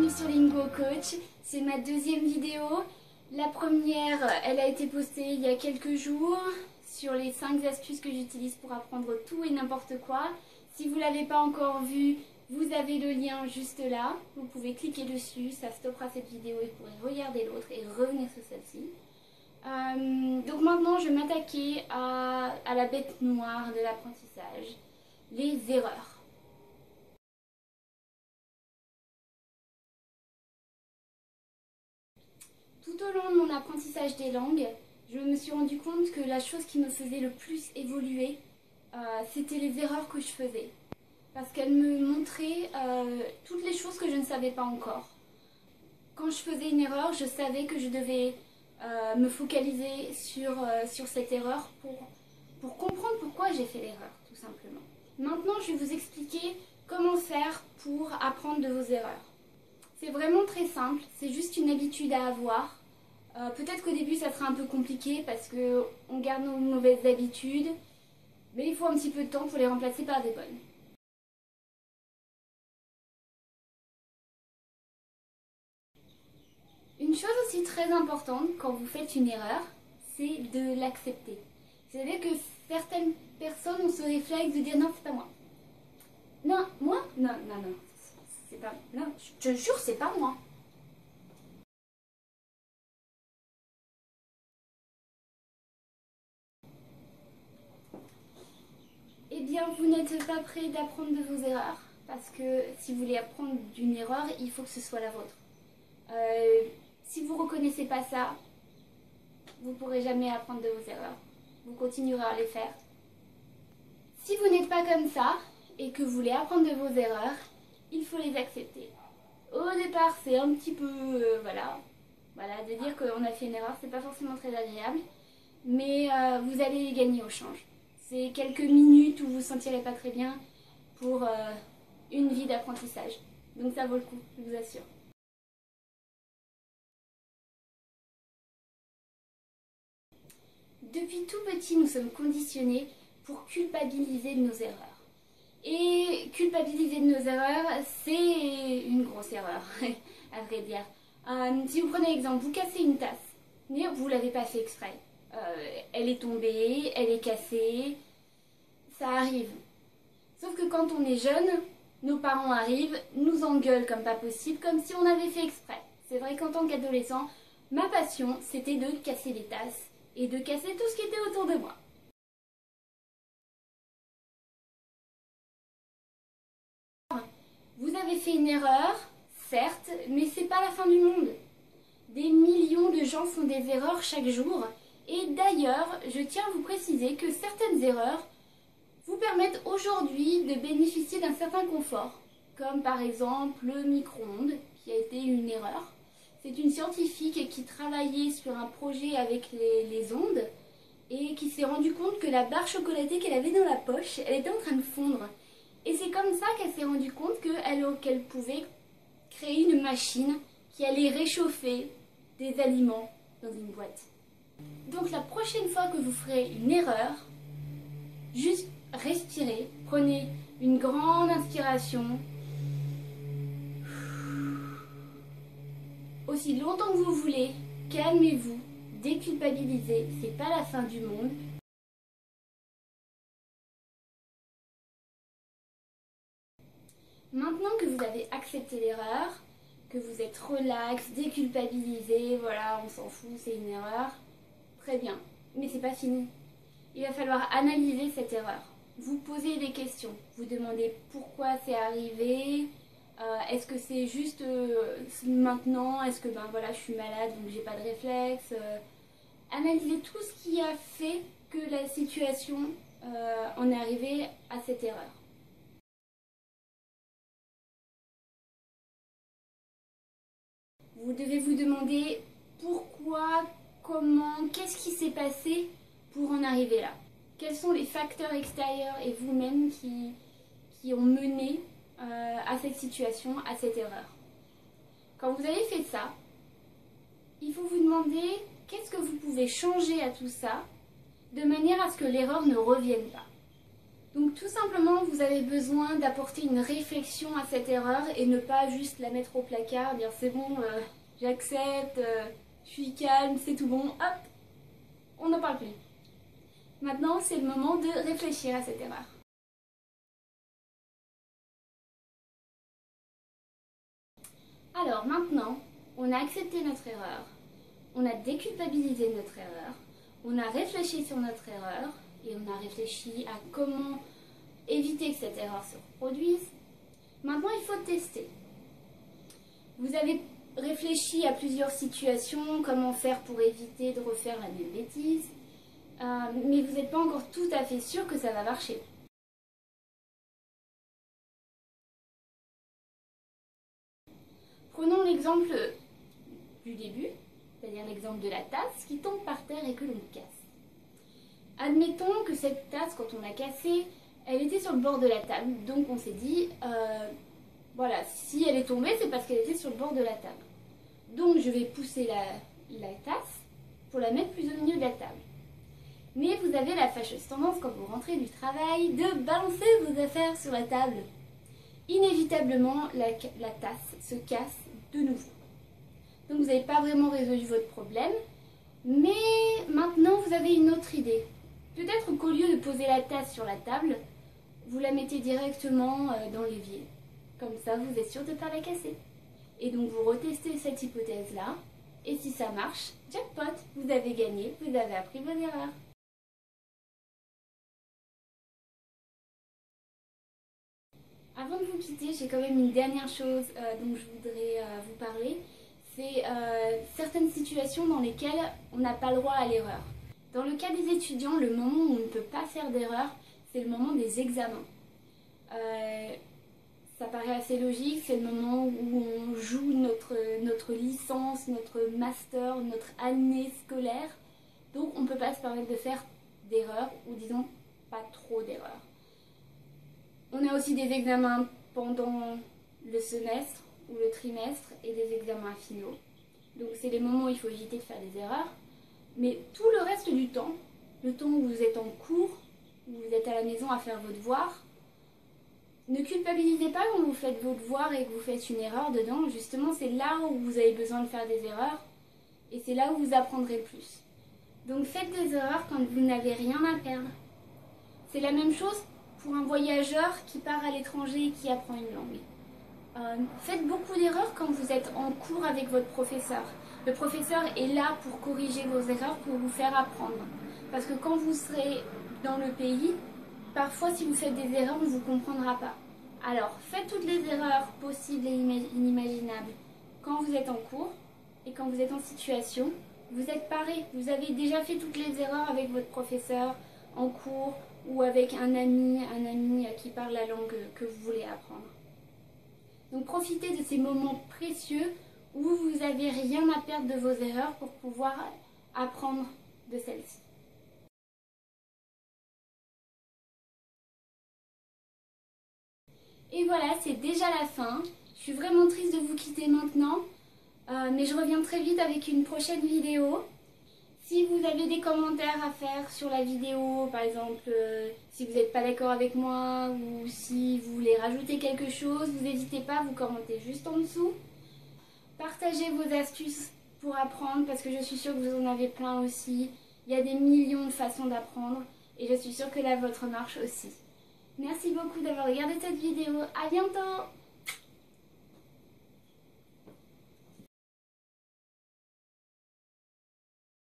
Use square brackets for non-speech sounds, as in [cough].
bienvenue sur Lingo Coach. C'est ma deuxième vidéo. La première, elle a été postée il y a quelques jours sur les 5 astuces que j'utilise pour apprendre tout et n'importe quoi. Si vous ne l'avez pas encore vue, vous avez le lien juste là. Vous pouvez cliquer dessus, ça stoppera cette vidéo et vous pourrez regarder l'autre et revenir sur celle-ci. Euh, donc maintenant, je vais m'attaquer à, à la bête noire de l'apprentissage, les erreurs. Tout au long de mon apprentissage des langues, je me suis rendu compte que la chose qui me faisait le plus évoluer, euh, c'était les erreurs que je faisais. Parce qu'elles me montraient euh, toutes les choses que je ne savais pas encore. Quand je faisais une erreur, je savais que je devais euh, me focaliser sur, sur cette erreur pour, pour comprendre pourquoi j'ai fait l'erreur, tout simplement. Maintenant, je vais vous expliquer comment faire pour apprendre de vos erreurs. C'est vraiment très simple, c'est juste une habitude à avoir. Euh, peut-être qu'au début ça sera un peu compliqué parce qu'on garde nos mauvaises habitudes, mais il faut un petit peu de temps pour les remplacer par des bonnes. Une chose aussi très importante quand vous faites une erreur, c'est de l'accepter. C'est-à-dire que certaines personnes ont ce réflexe de dire non, c'est pas moi. Non, moi? Non, non, non, c'est pas. Non, je te jure, c'est pas moi. Vous n'êtes pas prêt d'apprendre de vos erreurs. Parce que si vous voulez apprendre d'une erreur, il faut que ce soit la vôtre. Euh, si vous ne reconnaissez pas ça, vous ne pourrez jamais apprendre de vos erreurs. Vous continuerez à les faire. Si vous n'êtes pas comme ça et que vous voulez apprendre de vos erreurs, il faut les accepter. Au départ, c'est un petit peu, euh, voilà, voilà, de dire qu'on a fait une erreur, c'est pas forcément très agréable, mais euh, vous allez gagner au change. C'est quelques minutes où vous ne vous sentirez pas très bien pour euh, une vie d'apprentissage. Donc ça vaut le coup, je vous assure. Depuis tout petit, nous sommes conditionnés pour culpabiliser de nos erreurs. Et culpabiliser de nos erreurs, c'est une grosse erreur, [laughs] à vrai dire. Euh, si vous prenez l'exemple, vous cassez une tasse, mais vous ne l'avez pas fait exprès. Euh, elle est tombée, elle est cassée, ça arrive. Sauf que quand on est jeune, nos parents arrivent, nous engueulent comme pas possible, comme si on avait fait exprès. C'est vrai qu'en tant qu'adolescent, ma passion, c'était de casser les tasses et de casser tout ce qui était autour de moi. Vous avez fait une erreur, certes, mais c'est pas la fin du monde. Des millions de gens font des erreurs chaque jour. Et d'ailleurs, je tiens à vous préciser que certaines erreurs vous permettent aujourd'hui de bénéficier d'un certain confort. Comme par exemple le micro-ondes, qui a été une erreur. C'est une scientifique qui travaillait sur un projet avec les, ondes et qui s'est rendu compte que la barre chocolatée qu'elle avait dans la poche, elle était en train de fondre. Et c'est comme ça qu'elle s'est rendue compte qu'elle pouvait créer une machine qui allait réchauffer des aliments dans une boîte. Donc la prochaine fois que vous ferez une erreur, juste respirez, prenez une grande inspiration. Aussi longtemps que vous voulez, calmez-vous, déculpabilisez, c'est pas la fin du monde. Maintenant que vous avez accepté l'erreur, que vous êtes relax, déculpabilisé, voilà, on s'en fout, c'est une erreur, très bien. Mais c'est pas fini. Il va falloir analyser cette erreur. Vous posez des questions. Vous demandez pourquoi c'est arrivé. Euh, est-ce que c'est juste euh, maintenant? Est-ce que ben voilà, je suis malade donc j'ai pas de réflexe? Euh, Analysez tout ce qui a fait que la situation en est arrivée à cette erreur. Vous devez vous demander pourquoi, comment, qu'est-ce qui s'est passé pour en arriver là? Quels sont les facteurs extérieurs et vous-même qui, qui ont mené euh, à cette situation, à cette erreur? Quand vous avez fait ça, il faut vous demander qu'est-ce que vous pouvez changer à tout ça de manière à ce que l'erreur ne revienne pas. Donc tout simplement, vous avez besoin d'apporter une réflexion à cette erreur et ne pas juste la mettre au placard, dire c'est bon, euh, j'accepte, euh, je suis calme, c'est tout bon, hop, on n'en parle plus. Maintenant, c'est le moment de réfléchir à cette erreur. Alors maintenant, on a accepté notre erreur, on a déculpabilisé notre erreur, on a réfléchi sur notre erreur et on a réfléchi à comment éviter que cette erreur se reproduise. Maintenant, il faut tester. Vous avez réfléchi à plusieurs situations, comment faire pour éviter de refaire la même bêtise, euh, mais vous n'êtes pas encore tout à fait sûr que ça va marcher. Prenons l'exemple du début, c'est-à-dire l'exemple de la tasse qui tombe par terre et que l'on casse. Admettons que cette tasse, quand on l'a cassée, elle était sur le bord de la table, donc on s'est dit, euh, voilà, si elle est tombée, c'est parce qu'elle était sur le bord de la table. Donc je vais pousser la, tasse pour la mettre plus au milieu de la table. Mais vous avez la fâcheuse tendance, quand vous rentrez du travail, de balancer vos affaires sur la table. Inévitablement, la, la tasse se casse de nouveau. Donc vous n'avez pas vraiment résolu votre problème, mais maintenant vous avez une autre idée. Peut-être qu'au lieu de poser la tasse sur la table, vous la mettez directement euh, dans l'évier. Comme ça, vous êtes sûr de ne pas la casser. Et donc vous retestez cette hypothèse-là, et si ça marche, jackpot, vous avez gagné, vous avez appris vos erreurs. Avant de vous quitter, j'ai quand même une dernière chose euh, dont je voudrais euh, vous parler. C'est euh, certaines situations dans lesquelles on n'a pas le droit à l'erreur. Dans le cas des étudiants, le moment où on ne peut pas faire d'erreur, c'est le moment des examens. Ça paraît assez logique, c'est le moment où on joue notre, notre licence, notre master, notre année scolaire. Donc on ne peut pas se permettre de faire d'erreurs, ou disons pas trop d'erreurs. On a aussi des examens pendant le semestre ou le trimestre et des examens finaux. Donc c'est les moments où il faut éviter de faire des erreurs. Mais tout le reste du temps, le temps où vous êtes en cours, où vous êtes à la maison à faire vos devoirs, ne culpabilisez pas quand vous faites vos devoirs et que vous faites une erreur dedans. Justement, c'est là où vous avez besoin de faire des erreurs et c'est là où vous apprendrez le plus. Donc faites des erreurs quand vous n'avez rien à perdre. C'est la même chose pour un voyageur qui part à l'étranger et qui apprend une langue. Euh, faites beaucoup d'erreurs quand vous êtes en cours avec votre professeur. Le professeur est là pour corriger vos erreurs, pour vous faire apprendre. Parce que quand vous serez dans le pays, parfois si vous faites des erreurs, on ne vous comprendra pas. Alors, faites toutes les erreurs possibles et inimaginables quand vous êtes en cours et quand vous êtes en situation. Vous êtes paré, vous avez déjà fait toutes les erreurs avec votre professeur en cours, ou avec un ami, un ami qui parle la langue que vous voulez apprendre. Donc profitez de ces moments précieux où vous n'avez rien à perdre de vos erreurs pour pouvoir apprendre de celles-ci. Et voilà, c'est déjà la fin. Je suis vraiment triste de vous quitter maintenant, euh, mais je reviens très vite avec une prochaine vidéo. Si vous avez des commentaires à faire sur la vidéo, par exemple, euh, si vous n'êtes pas d'accord avec moi ou si vous voulez rajouter quelque chose, vous n'hésitez pas, vous commentez juste en dessous. Partagez vos astuces pour apprendre parce que je suis sûre que vous en avez plein aussi. Il y a des millions de façons d'apprendre et je suis sûre que la vôtre marche aussi. Merci beaucoup d'avoir regardé cette vidéo. À bientôt